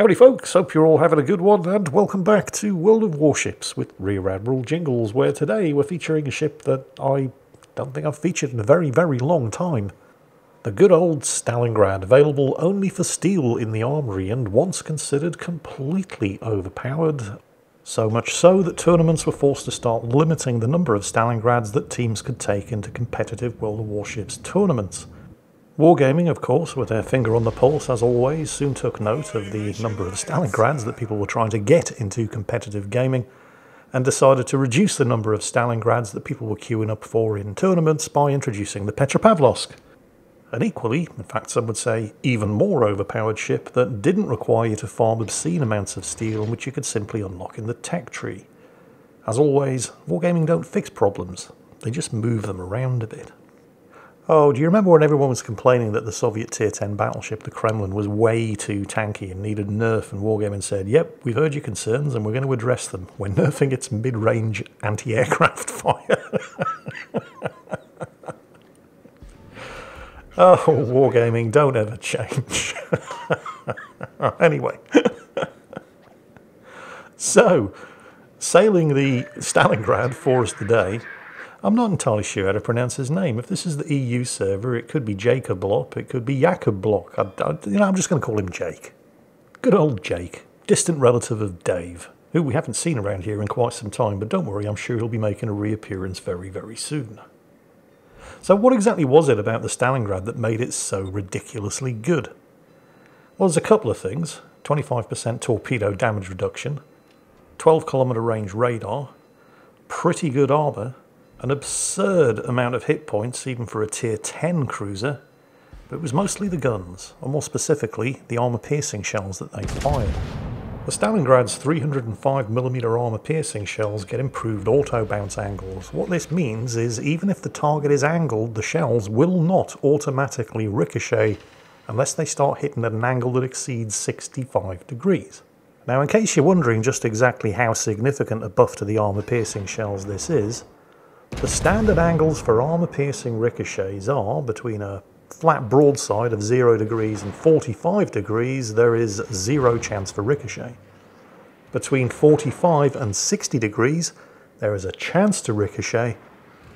Howdy folks, hope you're all having a good one and welcome back to World of Warships with Rear Admiral Jingles where today we're featuring a ship that I don't think I've featured in a very very long time. The good old Stalingrad, available only for steel in the armory and once considered completely overpowered. So much so that tournaments were forced to start limiting the number of Stalingrads that teams could take into competitive World of Warships tournaments. Wargaming, of course, with their finger on the pulse as always, soon took note of the number of Stalingrads that people were trying to get into competitive gaming and decided to reduce the number of Stalingrads that people were queuing up for in tournaments by introducing the Petropavlovsk. An equally, in fact some would say even more overpowered ship that didn't require you to farm obscene amounts of steel which you could simply unlock in the tech tree. As always, Wargaming don't fix problems, they just move them around a bit. Oh, do you remember when everyone was complaining that the Soviet Tier 10 battleship, the Kremlin, was way too tanky and needed nerf? And Wargaming said, Yep, we've heard your concerns and we're going to address them. We're nerfing its mid range anti aircraft fire. oh, Wargaming, don't ever change. anyway. so, sailing the Stalingrad for us today I'm not entirely sure how to pronounce his name. If this is the EU server, it could be Jacob Block, it could be Jacob Block. I, I, you know, I'm just going to call him Jake. Good old Jake, distant relative of Dave, who we haven't seen around here in quite some time, but don't worry, I'm sure he'll be making a reappearance very, very soon. So what exactly was it about the Stalingrad that made it so ridiculously good? Well, there's a couple of things. 25% torpedo damage reduction, 12 kilometer range radar, pretty good armour, an absurd amount of hit points, even for a tier 10 cruiser, but it was mostly the guns, or more specifically, the armour-piercing shells that they fired. The Stalingrad's 305mm armour-piercing shells get improved auto-bounce angles. What this means is even if the target is angled, the shells will not automatically ricochet unless they start hitting at an angle that exceeds 65 degrees. Now in case you're wondering just exactly how significant a buff to the armour-piercing shells this is, the standard angles for armour-piercing ricochets are between a flat broadside of 0 degrees and 45 degrees, there is zero chance for ricochet. Between 45 and 60 degrees, there is a chance to ricochet,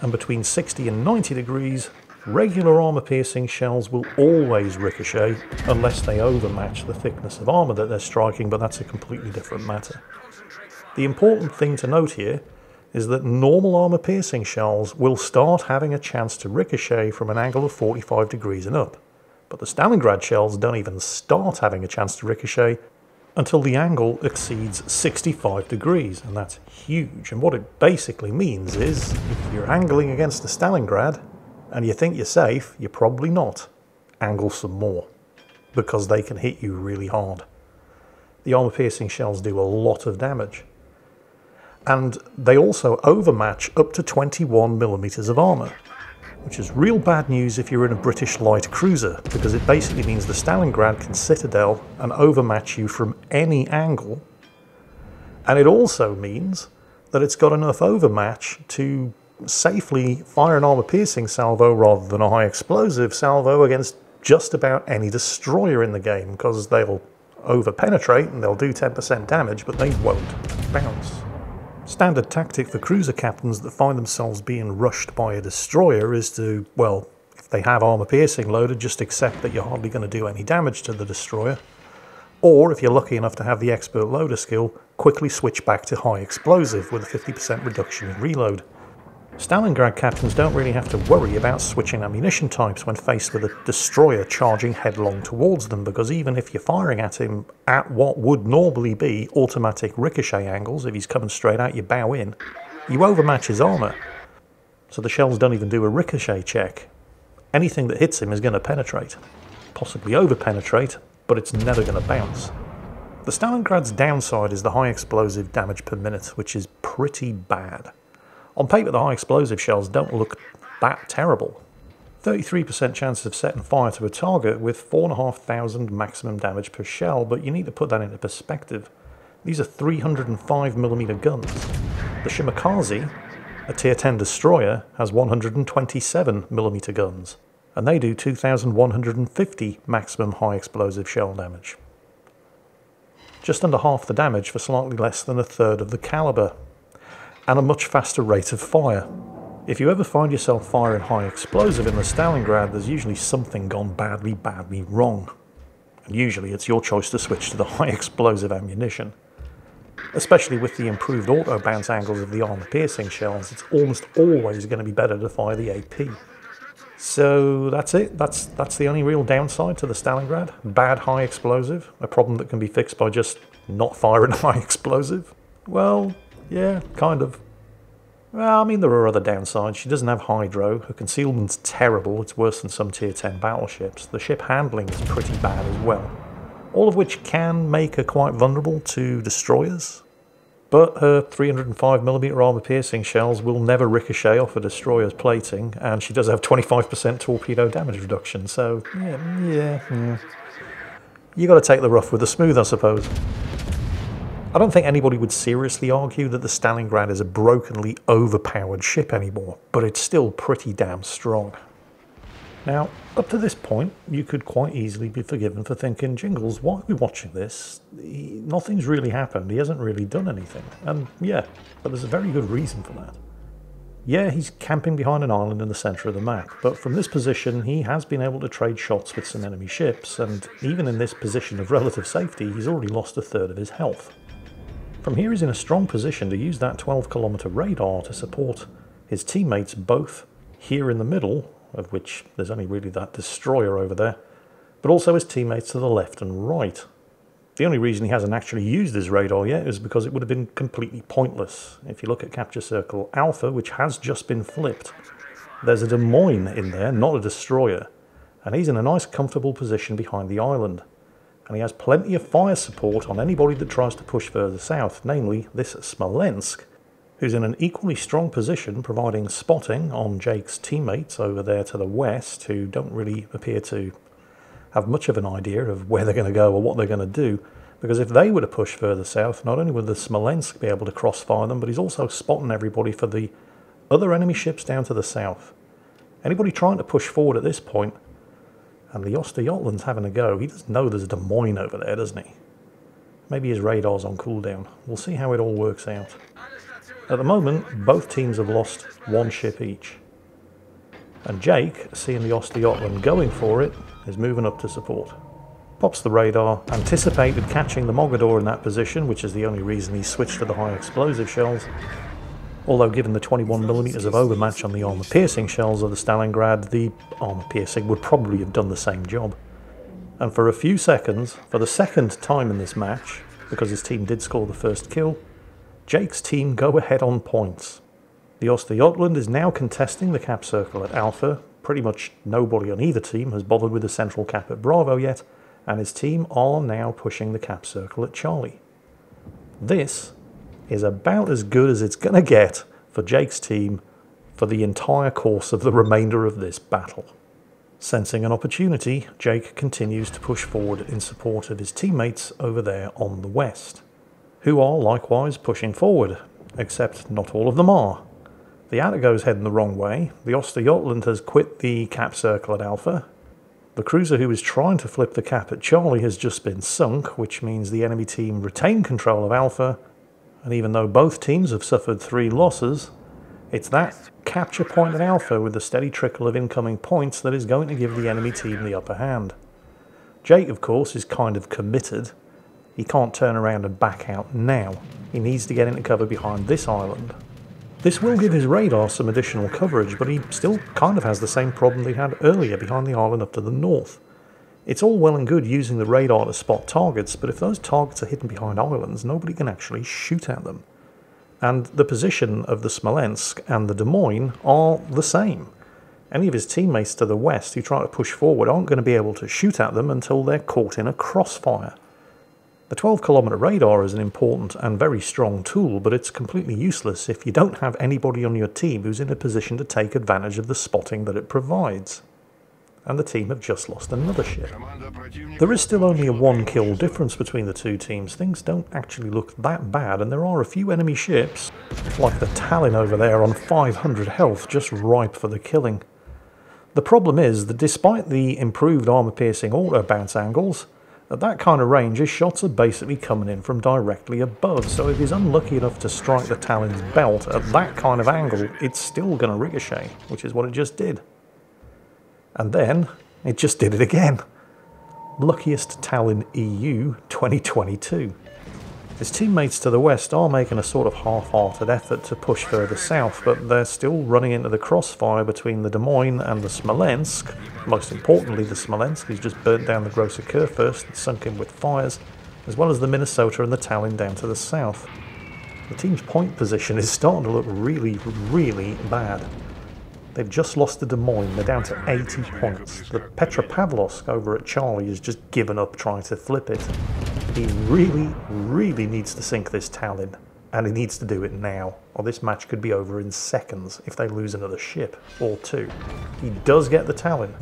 and between 60 and 90 degrees, regular armour-piercing shells will always ricochet unless they overmatch the thickness of armour that they're striking, but that's a completely different matter. The important thing to note here is that normal armor piercing shells will start having a chance to ricochet from an angle of 45 degrees and up. But the Stalingrad shells don't even start having a chance to ricochet until the angle exceeds 65 degrees, and that's huge. And what it basically means is if you're angling against the Stalingrad and you think you're safe, you're probably not. Angle some more because they can hit you really hard. The armor piercing shells do a lot of damage and they also overmatch up to 21 millimeters of armour, which is real bad news if you're in a British light cruiser, because it basically means the Stalingrad can citadel and overmatch you from any angle, and it also means that it's got enough overmatch to safely fire an armour-piercing salvo rather than a high explosive salvo against just about any destroyer in the game, because they'll over-penetrate and they'll do 10% damage, but they won't bounce. Standard tactic for cruiser captains that find themselves being rushed by a destroyer is to, well, if they have armour piercing loaded, just accept that you're hardly going to do any damage to the destroyer. Or, if you're lucky enough to have the expert loader skill, quickly switch back to high explosive with a 50% reduction in reload. Stalingrad captains don't really have to worry about switching ammunition types when faced with a destroyer charging headlong towards them, because even if you're firing at him at what would normally be automatic ricochet angles, if he's coming straight at you bow in, you overmatch his armour. So the shells don't even do a ricochet check. Anything that hits him is going to penetrate, possibly over penetrate, but it's never going to bounce. The Stalingrad's downside is the high explosive damage per minute, which is pretty bad. On paper, the high explosive shells don't look that terrible. 33% chance of setting fire to a target with 4,500 maximum damage per shell, but you need to put that into perspective. These are 305mm guns. The Shimakaze, a tier 10 destroyer, has 127mm guns, and they do 2,150 maximum high explosive shell damage. just under half the damage for slightly less than a third of the caliber, and a much faster rate of fire. If you ever find yourself firing high explosive in the Stalingrad, there's usually something gone badly, badly wrong. And usually it's your choice to switch to the high explosive ammunition. Especially with the improved auto bounce angles of the armor piercing shells, it's almost always going to be better to fire the AP. So that's it. That's that's the only real downside to the Stalingrad. Bad high explosive, a problem that can be fixed by just not firing high explosive. Well, yeah, kind of. Well, I mean, there are other downsides. She doesn't have hydro. Her concealment's terrible. It's worse than some tier 10 battleships. The ship handling is pretty bad as well. All of which can make her quite vulnerable to destroyers. But her 305mm armor piercing shells will never ricochet off a destroyer's plating, and she does have 25% torpedo damage reduction, so yeah, yeah, yeah. You gotta take the rough with the smooth, I suppose. I don't think anybody would seriously argue that the Stalingrad is a brokenly overpowered ship anymore, but it's still pretty damn strong. Now, up to this point, you could quite easily be forgiven for thinking, Jingles, why are we watching this? He, nothing's really happened, he hasn't really done anything. And yeah, but there's a very good reason for that. Yeah, he's camping behind an island in the centre of the map, but from this position he has been able to trade shots with some enemy ships, and even in this position of relative safety, he's already lost a third of his health. From here he's in a strong position to use that 12 kilometre radar to support his teammates both here in the middle, of which there's only really that destroyer over there, but also his teammates to the left and right. The only reason he hasn't actually used his radar yet is because it would have been completely pointless. If you look at Capture Circle Alpha, which has just been flipped, there's a Des Moines in there, not a destroyer, and he's in a nice comfortable position behind the island and he has plenty of fire support on anybody that tries to push further south, namely this Smolensk, who's in an equally strong position providing spotting on Jake's teammates over there to the west, who don't really appear to have much of an idea of where they're going to go or what they're going to do. Because if they were to push further south, not only would the Smolensk be able to crossfire them, but he's also spotting everybody for the other enemy ships down to the south. Anybody trying to push forward at this point and the Östergötland's having a go. He doesn't know there's a Des Moines over there, doesn't he? Maybe his radar's on cooldown. We'll see how it all works out. At the moment, both teams have lost one ship each. And Jake, seeing the Östergötland going for it, is moving up to support. Pops the radar, anticipated catching the Mogador in that position, which is the only reason he switched to the high explosive shells, Although given the 21mm of overmatch on the armour-piercing shells of the Stalingrad, the armour-piercing would probably have done the same job. And for a few seconds, for the second time in this match, because his team did score the first kill, Jake's team go ahead on points. The Östergötland is now contesting the cap circle at Alpha. Pretty much nobody on either team has bothered with the central cap at Bravo yet, and his team are now pushing the cap circle at Charlie. This is about as good as it's going to get for Jake's team for the entire course of the remainder of this battle. Sensing an opportunity, Jake continues to push forward in support of his teammates over there on the west, who are likewise pushing forward, except not all of them are. The Atago's heading the wrong way, the Östergötland has quit the cap circle at Alpha, the cruiser who was trying to flip the cap at Charlie has just been sunk, which means the enemy team retain control of Alpha and even though both teams have suffered three losses, it's that capture point at Alpha with the steady trickle of incoming points that is going to give the enemy team the upper hand. Jake, of course, is kind of committed. He can't turn around and back out now. He needs to get into cover behind this island. This will give his radar some additional coverage, but he still kind of has the same problem he had earlier behind the island up to the north. It's all well and good using the radar to spot targets, but if those targets are hidden behind islands, nobody can actually shoot at them. And the position of the Smolensk and the Des Moines are the same. Any of his teammates to the west who try to push forward aren't going to be able to shoot at them until they're caught in a crossfire. The 12 kilometre radar is an important and very strong tool, but it's completely useless if you don't have anybody on your team who's in a position to take advantage of the spotting that it provides and the team have just lost another ship. There is still only a one kill difference between the two teams. Things don't actually look that bad, and there are a few enemy ships, like the Tallinn over there on 500 health, just ripe for the killing. The problem is that despite the improved armour-piercing auto bounce angles, At that kind of range, his shots are basically coming in from directly above, so if he's unlucky enough to strike the Tallinn's belt at that kind of angle, it's still going to ricochet, which is what it just did. And then, it just did it again. Luckiest Tallinn EU 2022. His teammates to the west are making a sort of half-hearted effort to push further south, but they're still running into the crossfire between the Des Moines and the Smolensk. Most importantly, the Smolensk, who's just burnt down the Grosser Kurfürst and sunk in with fires, as well as the Minnesota and the Tallinn down to the south. The team's point position is starting to look really, really bad. They've just lost to Des Moines. They're down to 80 points. The Petropavlovsk over at Charlie has just given up trying to flip it. He really, really needs to sink this Tallinn. And he needs to do it now, or this match could be over in seconds if they lose another ship or two. He does get the Tallinn.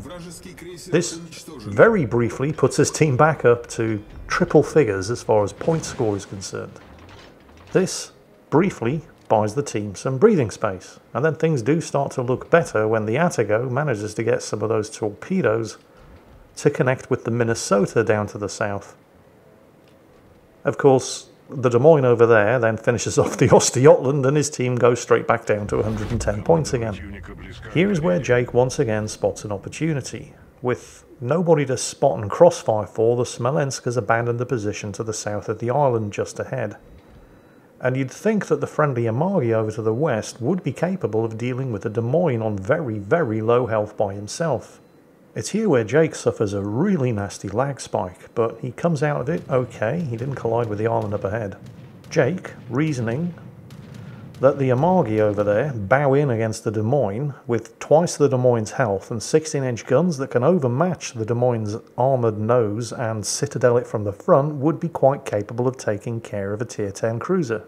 This very briefly puts his team back up to triple figures as far as point score is concerned. This briefly buys the team some breathing space. And then things do start to look better when the Atago manages to get some of those torpedoes to connect with the Minnesota down to the south. Of course, the Des Moines over there then finishes off the Östergötland and his team goes straight back down to 110 points again. Here is where Jake once again spots an opportunity. With nobody to spot and crossfire for, the Smolensk has abandoned the position to the south of the island just ahead and you'd think that the friendly Amagi over to the west would be capable of dealing with the Des Moines on very, very low health by himself. It's here where Jake suffers a really nasty lag spike, but he comes out of it okay, he didn't collide with the island up ahead. Jake, reasoning that the Amagi over there bow in against the Des Moines with twice the Des Moines' health and 16 inch guns that can overmatch the Des Moines' armoured nose and citadel it from the front would be quite capable of taking care of a tier 10 cruiser.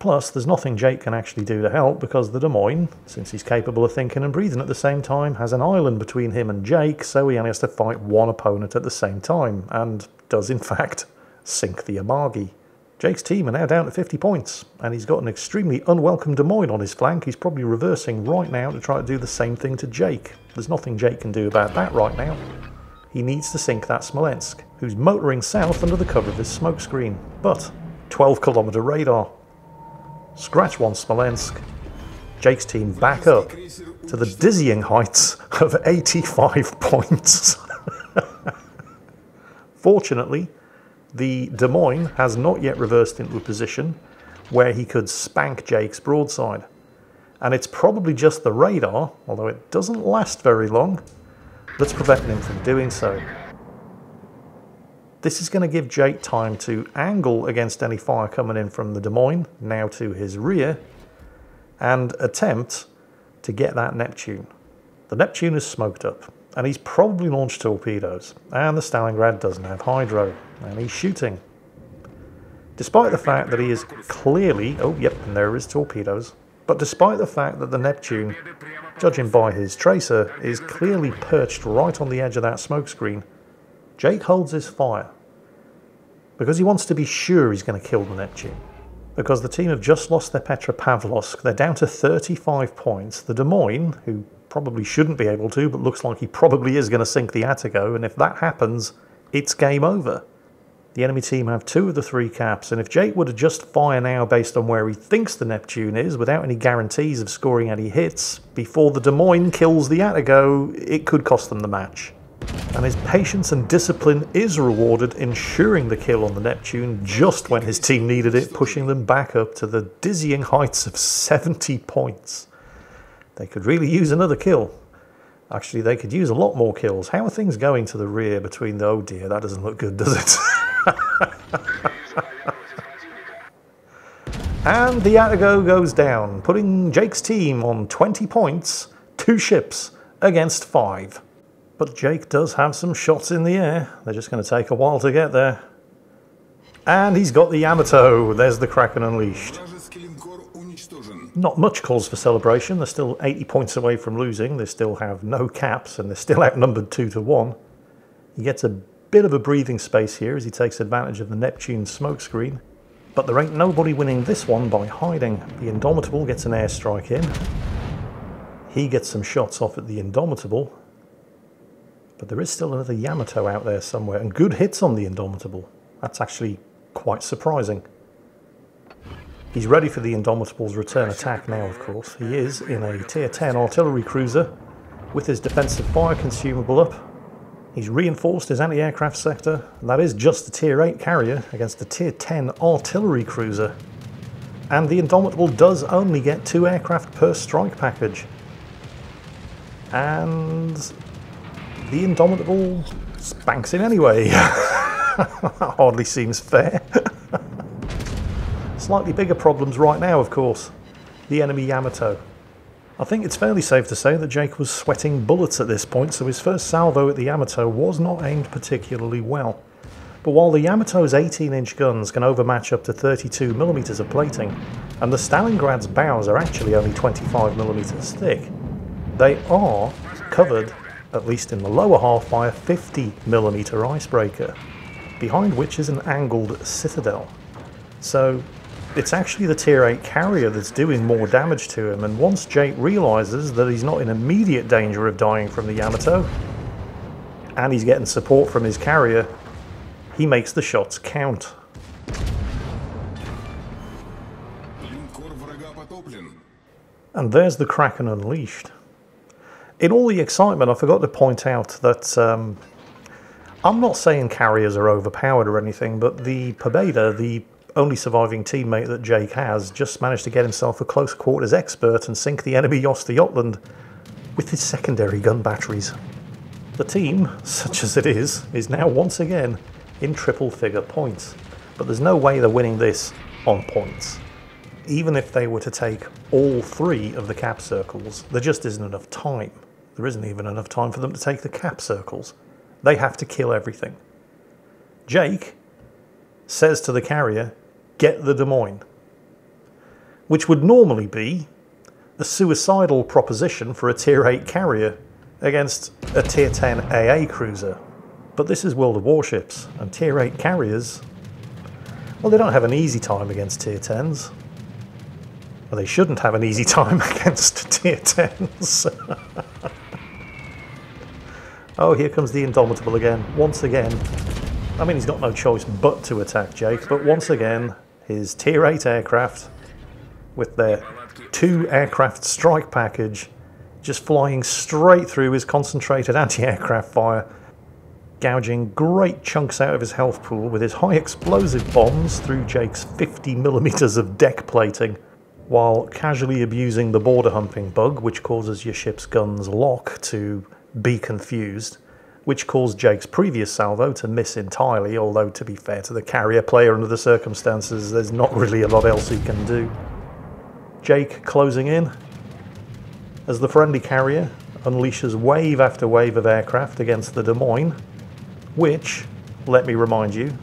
Plus, there's nothing Jake can actually do to help because the Des Moines, since he's capable of thinking and breathing at the same time, has an island between him and Jake, so he only has to fight one opponent at the same time, and does in fact sink the Amagi. Jake's team are now down to 50 points, and he's got an extremely unwelcome Des Moines on his flank. He's probably reversing right now to try to do the same thing to Jake. There's nothing Jake can do about that right now. He needs to sink that Smolensk, who's motoring south under the cover of his smokescreen. But 12 kilometre radar. Scratch one Smolensk. Jake's team back up to the dizzying heights of 85 points. Fortunately, the Des Moines has not yet reversed into a position where he could spank Jake's broadside. And it's probably just the radar, although it doesn't last very long, that's preventing him from doing so. This is going to give Jake time to angle against any fire coming in from the Des Moines, now to his rear, and attempt to get that Neptune. The Neptune is smoked up, and he's probably launched torpedoes, and the Stalingrad doesn't have hydro and he's shooting. Despite the fact that he is clearly, oh yep, and there is torpedoes, but despite the fact that the Neptune, judging by his tracer, is clearly perched right on the edge of that smokescreen, Jake holds his fire because he wants to be sure he's going to kill the Neptune. Because the team have just lost their Petropavlovsk, they're down to 35 points. The Des Moines, who probably shouldn't be able to, but looks like he probably is going to sink the Atago, and if that happens, it's game over. The enemy team have two of the three caps, and if Jake were to just fire now based on where he thinks the Neptune is, without any guarantees of scoring any hits, before the Des Moines kills the Atago, it could cost them the match. And his patience and discipline is rewarded, ensuring the kill on the Neptune just when his team needed it, pushing them back up to the dizzying heights of 70 points. They could really use another kill. Actually, they could use a lot more kills. How are things going to the rear between the... Oh dear, that doesn't look good, does it? and the Atago goes down, putting Jake's team on 20 points, two ships against five. But Jake does have some shots in the air. They're just going to take a while to get there. And he's got the Yamato. There's the Kraken Unleashed. Not much cause for celebration. They're still 80 points away from losing. They still have no caps and they're still outnumbered 2 to 1. He gets a bit of a breathing space here as he takes advantage of the Neptune smokescreen. But there ain't nobody winning this one by hiding. The Indomitable gets an airstrike in. He gets some shots off at the Indomitable. But there is still another Yamato out there somewhere, and good hits on the Indomitable. That's actually quite surprising. He's ready for the Indomitable's return attack now, of course. He is in a Tier 10 artillery cruiser with his defensive fire consumable up. He's reinforced his anti-aircraft sector, and that is just a Tier 8 carrier against a Tier 10 artillery cruiser. And the Indomitable does only get two aircraft per strike package. And the Indomitable spanks him anyway. that hardly seems fair. Slightly bigger problems right now, of course. The enemy Yamato. I think it's fairly safe to say that Jake was sweating bullets at this point, so his first salvo at the Yamato was not aimed particularly well. But while the Yamato's 18-inch guns can overmatch up to 32mm of plating, and the Stalingrad's bows are actually only 25mm thick, they are covered, at least in the lower half, by a 50mm icebreaker, behind which is an angled citadel. So it's actually the tier 8 carrier that's doing more damage to him, and once Jake realises that he's not in immediate danger of dying from the Yamato, and he's getting support from his carrier, he makes the shots count. And there's the Kraken Unleashed. In all the excitement, I forgot to point out that um, I'm not saying carriers are overpowered or anything, but the Pobeda, the only surviving teammate that Jake has, just managed to get himself a close quarters expert and sink the enemy Östergötland with his secondary gun batteries. The team, such as it is, is now once again in triple figure points. But there's no way they're winning this on points even if they were to take all three of the cap circles, there just isn't enough time. There isn't even enough time for them to take the cap circles. They have to kill everything. Jake says to the carrier, get the Des Moines, which would normally be a suicidal proposition for a Tier 8 carrier against a Tier 10 AA cruiser. But this is World of Warships, and Tier 8 carriers, well, they don't have an easy time against Tier 10s. Well, they shouldn't have an easy time against tier 10s. oh, here comes the Indomitable again. Once again. I mean, he's got no choice but to attack Jake, but once again, his tier 8 aircraft with their two aircraft strike package just flying straight through his concentrated anti-aircraft fire gouging great chunks out of his health pool with his high explosive bombs through Jake's 50 millimeters of deck plating while casually abusing the border humping bug, which causes your ship's guns lock to be confused, which caused Jake's previous salvo to miss entirely, although to be fair to the carrier player under the circumstances, there's not really a lot else he can do. Jake closing in as the friendly carrier unleashes wave after wave of aircraft against the Des Moines, which, let me remind you,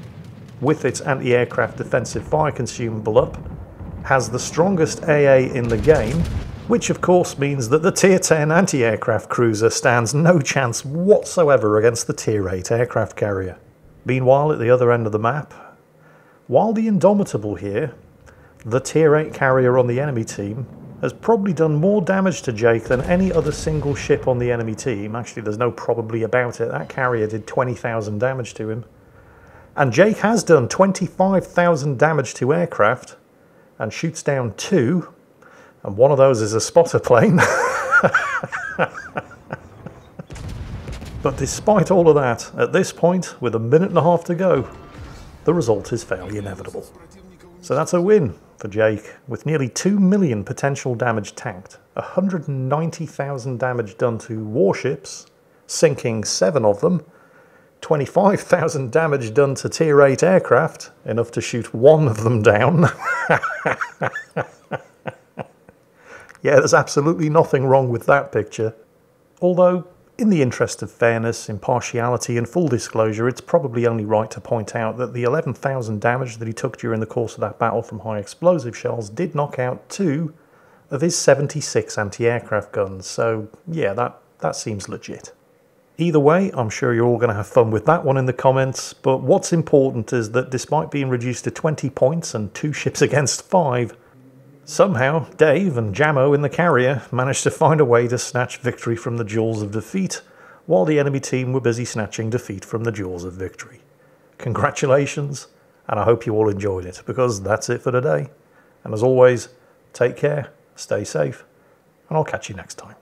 with its anti-aircraft defensive fire consumable up, has the strongest AA in the game, which of course means that the Tier 10 anti-aircraft cruiser stands no chance whatsoever against the Tier 8 aircraft carrier. Meanwhile, at the other end of the map, while the Indomitable here, the Tier 8 carrier on the enemy team, has probably done more damage to Jake than any other single ship on the enemy team. Actually, there's no probably about it. That carrier did 20,000 damage to him. And Jake has done 25,000 damage to aircraft, and shoots down two, and one of those is a spotter plane. but despite all of that, at this point, with a minute and a half to go, the result is fairly inevitable. So that's a win for Jake, with nearly 2 million potential damage tanked, 190,000 damage done to warships, sinking seven of them, 25,000 damage done to tier 8 aircraft, enough to shoot one of them down. yeah, there's absolutely nothing wrong with that picture. Although, in the interest of fairness, impartiality, and full disclosure, it's probably only right to point out that the 11,000 damage that he took during the course of that battle from high explosive shells did knock out two of his 76 anti aircraft guns, so yeah, that, that seems legit. Either way, I'm sure you're all going to have fun with that one in the comments, but what's important is that despite being reduced to 20 points and two ships against five, somehow Dave and Jamo in the carrier managed to find a way to snatch victory from the jaws of defeat, while the enemy team were busy snatching defeat from the jaws of victory. Congratulations, and I hope you all enjoyed it because that's it for today. And as always, take care, stay safe, and I'll catch you next time.